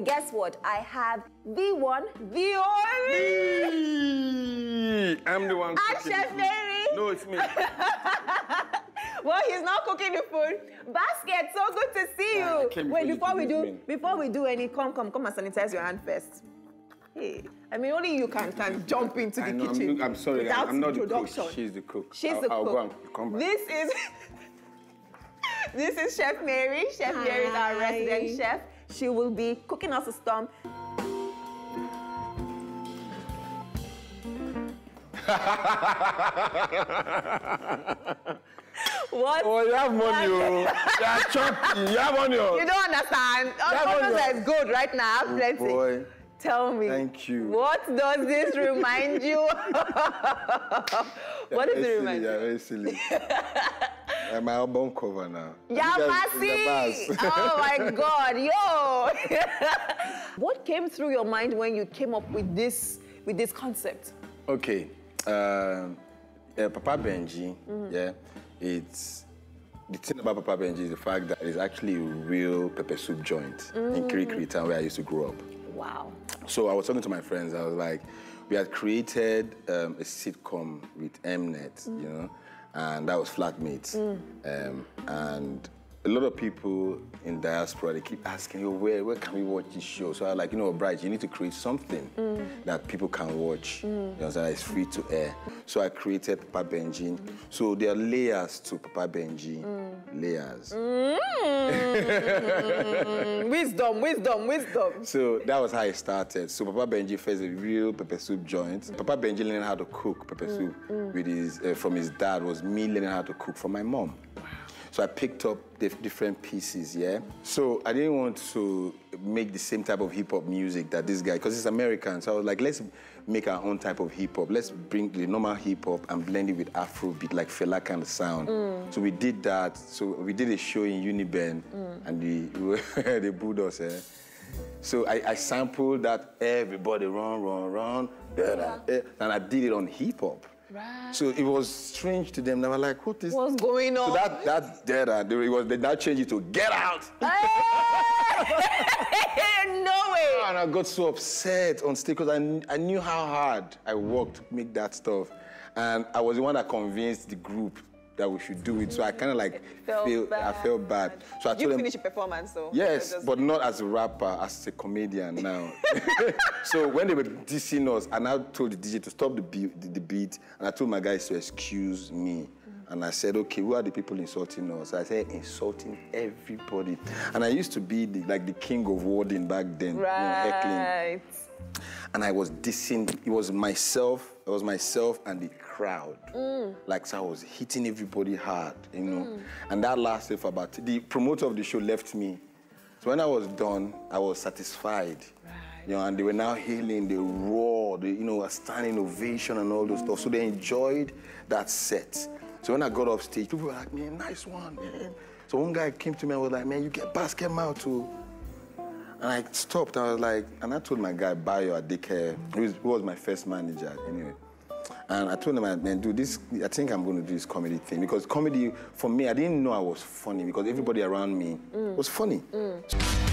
But guess what? I have the one, the only. Me! I'm the one And cooking Chef. Mary. No, it's me. Well, he's not cooking the food. Basket, so good to see Yeah, I you. came Wait, before before you we do, me. before we do any, come, come, come and sanitize your hand first. Hey, I mean, only you can can jump into the I know, I'm- kitchen. I'm sorry, without I'm not the cook. She's the cook. She's I'll- the I'll cook. go and come back. This is this is Chef Mary. Chef Mary is our resident chef. She will be cooking us a storm. What? Oh, you have money, oh. You are choppy. You have money, oh. You don't understand. All that oh. is good right now. Have plenty. boy. Tell me. Thank you. What does this remind you? what does it remind You're you? very silly. Uh, my album cover now. Yamasi! It's oh my God, yo! what came through your mind when you came up with this with this concept? Okay. Um, uh, Papa Benji, Mm-hmm. yeah, it's the thing about Papa Benji is the fact that it's actually a real pepper soup joint in Kirikiri town where I used to grow up. Wow. So I was talking to my friends. I was like, we had created um, a sitcom with Mnet, you know, and that was Flatmates. Um, and a lot of people in diaspora they keep asking, "Yo, where where can we watch this show?" So I like, you know, Bright, you need to create something mm. that people can watch. Mm. You know, that it's free to air. So I created Papa Benji. So there are layers to Papa Benji, mm. layers. Wisdom, wisdom, wisdom. So that was how it started. So Papa Benji first a real pepper soup joint. Papa Benji learning how to cook pepper soup with his uh, from his dad was me learning how to cook from my mom. So I picked up the different pieces, yeah. So I didn't want to make the same type of hip hop music that this guy, because he's American. So I was like, let's make our own type of hip hop. Let's bring the normal hip hop and blend it with Afro beat, like Fela kind of sound. So we did that. So we did a show in Uniben, and the they booed us. Eh? So I, I sampled that everybody run, run, run, da, and I did it on hip hop. Right. So it was strange to them. They were like, "What is?" What's going on? So that that data, they was they now changed it to "Get out." No way. And I got so upset on stage because I, I knew how hard I worked to make that stuff, and I was the one that convinced the group that we should do it. So I kind of like feel I bad. felt bad. So I You told them. finish your performance, though. Yes, but not as a rapper, as a comedian now. so when they were dissing us, and I now told the DJ to stop the beat, the, the beat, and I told my guys to excuse me. Mm-hmm. And I said, okay, who are the people insulting us? I said, insulting everybody. And I used to be the, like the king of wording back then, you know, heckling and I was dissing. It was myself. It was myself and the crowd. Like so, I was hitting everybody hard, you know. Mm. And that lasted for about. The promoter of the show left me. So when I was done, I was satisfied. You know, and they were now hailing the roar, the you know, a standing ovation and all those stuff. So they enjoyed that set. So when I got off stage, people were like, "Man, nice one, man." So one guy came to me and was like, "Man, you get basket mouth too." And I stopped. I was like, and I told my guy, Bayo Adike, who was, who was my first manager anyway. And I told him, man, dude, this, I think I'm going to do this comedy thing. Because comedy, for me, I didn't know I was funny because everybody around me mm. was funny. Mm.